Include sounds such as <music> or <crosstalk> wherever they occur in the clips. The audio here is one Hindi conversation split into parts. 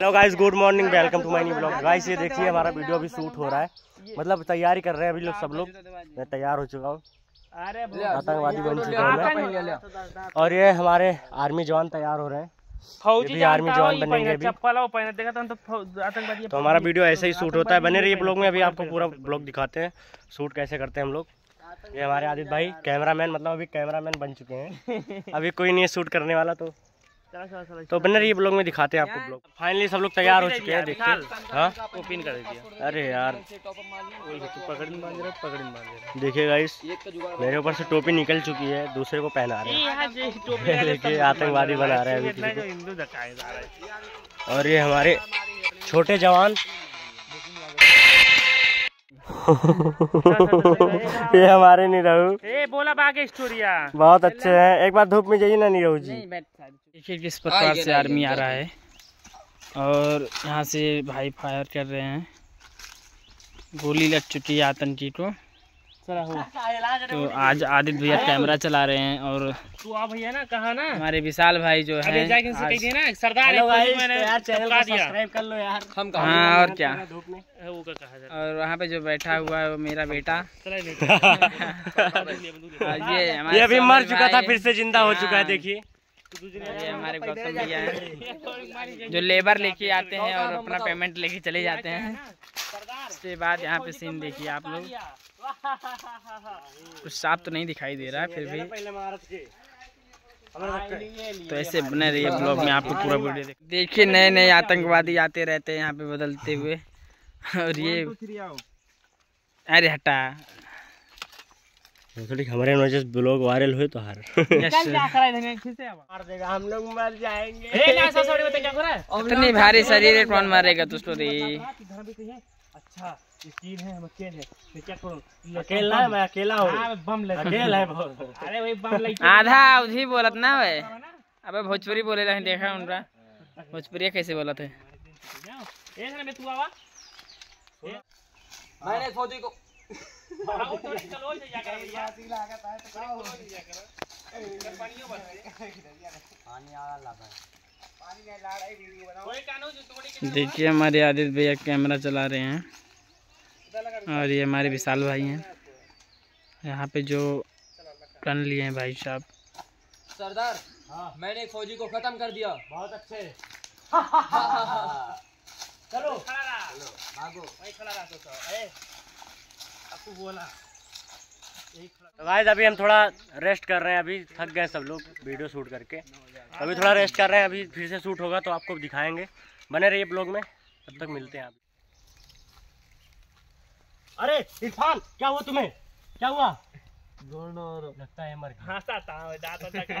Hello guys good morning welcome to my new blog guys ये देखिए हमारा वीडियो अभी शूट हो रहा है। मतलब तैयारी कर रहे हैं अभी लोग सब लोग मैं तैयार हो चुका हूँ। आतंकवादी बन चुका हूँ और ये हमारे आर्मी जवान तैयार हो रहे हैं। फौजी आर्मी जवान बनेंगे अभी। चप्पल वो पहने देखा तो आतंकवादी तो हमारा वीडियो ऐसे ही शूट होता है। बने रहिए ब्लॉग में अभी आपको पूरा ब्लॉग दिखाते हैं। शूट कैसे करते हैं हम लोग? ये हमारे आदित्य भाई कैमरामैन मतलब अभी कैमरामैन बन चुके हैं। <laughs> अभी कोई नहीं है शूट करने वाला तो तो बने रहिए ब्लॉग में दिखाते हैं आपको ब्लॉग फाइनली सब लोग तैयार हो चुके हैं देखिए। हाँ? ओपन कर दिया अरे यार। वही तू देखिए गाइस मेरे ऊपर से टोपी निकल चुकी है दूसरे को पहना रहे हैं। <laughs> देखिए आतंकवादी बना रहे हैं अभी। और ये हमारे छोटे जवान <laughs> ये हमारे निरहू ए बोला बागे स्टोरिया बहुत अच्छे हैं। एक बार धूप में जाइए ना निरहू जी देखिए किस प्रकार से आर्मी आ रहा है। और यहाँ से भाई फायर कर रहे हैं। गोली लग चुकी है आतंकी को। तो आज आदित्य भैया कैमरा चला रहे हैं और तू आ भैया ना कहा ना। हमारे विशाल भाई जो है जाके से कह दिया ना सरदार हेलो एक फौजी गाइस मैंने यार चैनल चिपका को दिया। सब्सक्राइब कर लो यार। हम हाँ और क्या? धूप में। वो का कहा और वहाँ पे जो बैठा हुआ है वो मेरा बेटा। <laughs> ये ये अभी मर चुका था फिर से ज़िंदा हो चुका है हाँ। देखिए। ये हमारे गौतम भैया हैं। जो लेबर लेके आते हैं और अपना पेमेंट लेके चले जाते हैं। उसके बाद यहाँ पे सीन देखिए आप लोग। <laughs> कुछ साफ़ तो नहीं दिखाई दे रहा है फिर भी। के। तो ऐसे बने रहिए ब्लॉग में आपको पूरा वीडियो देखिए नए नए आतंकवादी आते रहते हैं यहाँ पे बदलते हुए। और ये अरे हटा। थोड़ी हमारे नोटिस ब्लॉग वायरल हुए तो हार। <laughs> हम लोग मर जाएँगे। ए ना सब सॉरी बता क्या कर रहा है? इतनी भारी शरीर कौन मारेगा दोस्तों अच्छा तीन है हम अकेले हैं। क्या करूँ? अकेला है मैं अकेला हूँ। हाँ बम ले अकेला है बहुत अरे वही बम ले आधा अवधि बोलत ना वे अबे भोजपुरी बोले रहे देखा उनका? भोजपुरी कैसे बोलत है? ए मैं तू आवा। मैंने फौजी को आओ तो चलो जा कर भैया। देखिए हमारे आदित्य भैया कैमरा चला रहे हैं। और ये हमारे विशाल भाई हैं। यहाँ पे जो टन लिए हैं भाई साहब। सरदार मैंने फौजी को खत्म कर दिया। बहुत अच्छे। चलो। खड़ा रहा भागो। वही खड़ा रहा तो ए आपको बोला। तो गाइस अभी हम थोड़ा रेस्ट कर रहे हैं। अभी थक गए सब लोग वीडियो शूट करके। अभी थोड़ा रेस्ट कर रहे हैं। अभी फिर से शूट होगा तो आपको दिखाएँगे। बने रहिए ब्लॉग में। तब तक मिलते हैं आप। अरे इरफान क्या हुआ तुम्हें? क्या हुआ? लगता है मर हंसा था दांत खा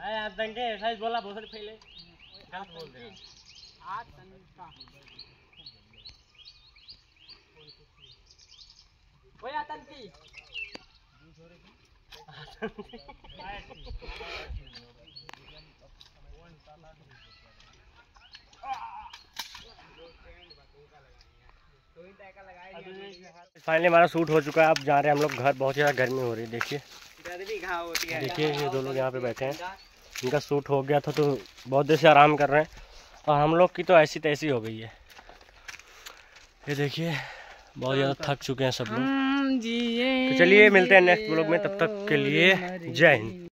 अरे आप दंगे ऐसा ही बोला बहुत पहले गलत बोल रहे हैं? फाइनली हमारा सूट हो चुका है अब जा रहे हैं हम लोग घर बहुत ज़्यादा गर्मी हो रही है देखिए। देखिए ये दो लोग यहाँ पे बैठे हैं। इनका सूट हो गया था तो बहुत देर से आराम कर रहे हैं। और हम लोग की तो ऐसी तैसी हो गई है। ये देखिए बहुत ज़्यादा थक चुके हैं सब लोग। तो चलिए मिलते हैं नेक्स्ट ब्लॉग में तब तक के लिए जय हिंद।